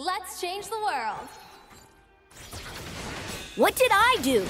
Let's change the world. What did I do?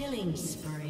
Killing spree.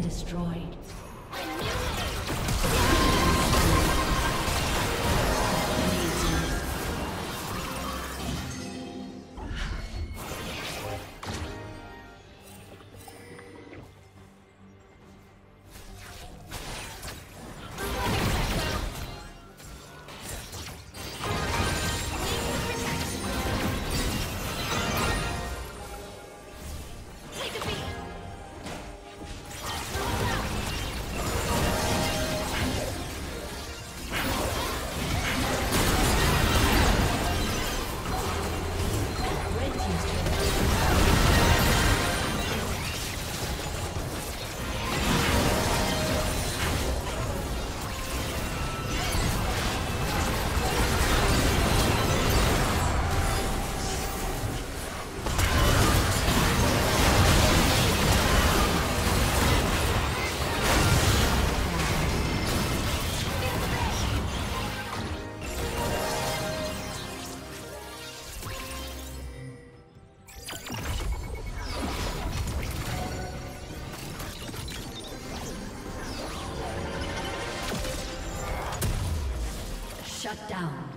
Destroyed. Shut down.